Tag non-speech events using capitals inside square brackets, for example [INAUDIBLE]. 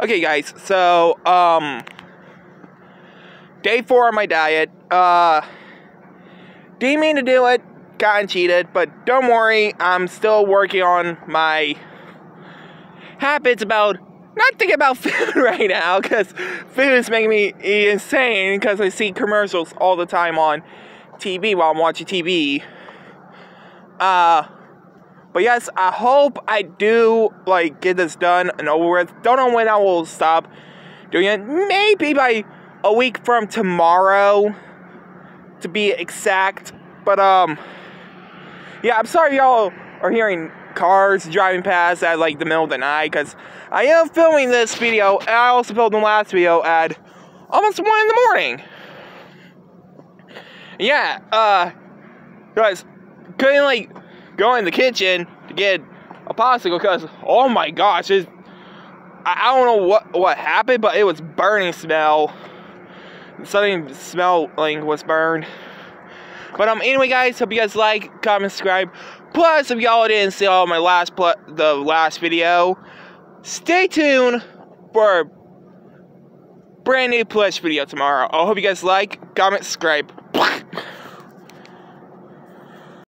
Okay, guys, so, um, day four of my diet, uh, didn't mean to do it, got cheated, but don't worry, I'm still working on my habits about not thinking about [LAUGHS] food right now, because food is making me insane, because I see commercials all the time on TV while I'm watching TV. Uh, but yes, I hope I do like get this done and over with. Don't know when I will stop doing it. Maybe by a week from tomorrow, to be exact. But um, yeah, I'm sorry y'all are hearing cars driving past at like the middle of the night because I am filming this video. And I also filmed the last video at almost one in the morning. Yeah, uh, guys, couldn't like go in the kitchen to get a popsicle because oh my gosh, I, I don't know what what happened, but it was burning smell. Something smelling was burned. But um, anyway, guys, hope you guys like, comment, subscribe. Plus, if y'all didn't see all my last pl- the last video, stay tuned for a brand new plush video tomorrow. I hope you guys like, comment, subscribe. [LAUGHS]